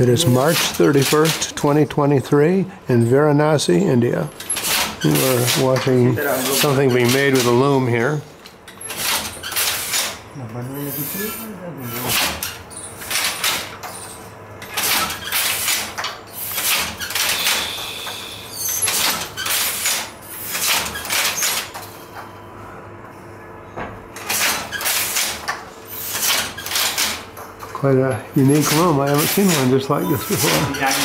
It is March 31st, 2023 in Varanasi, India. We're watching something being made with a loom here. Quite a unique loom. I haven't seen one just like this before. Design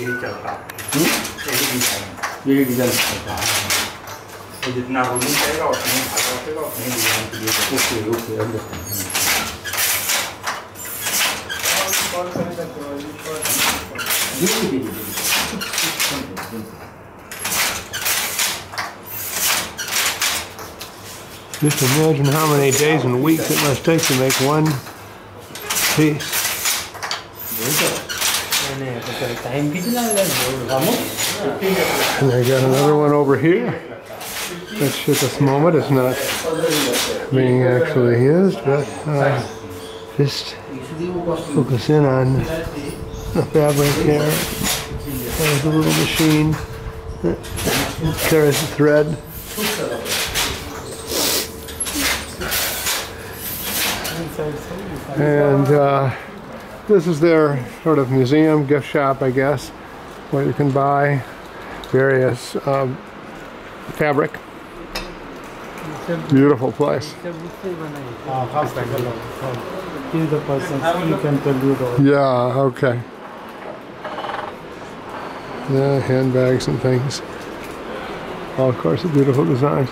यही चलता है यही design यही design करता है तो जितना rolling करेगा उतने ही धागा उठेगा उतने ही डिजाइन के लिए okay okay understand ji ji ji ji Just imagine how many days and weeks it must take to make one and I got another one over here, which at this moment is not being actually used, but uh, just focus in on the fabric here. There's a little machine that carries the thread. And uh, this is their sort of museum gift shop, I guess, where you can buy various um, fabric. Beautiful place. Yeah, okay. Yeah, handbags and things. All, of course, the beautiful designs.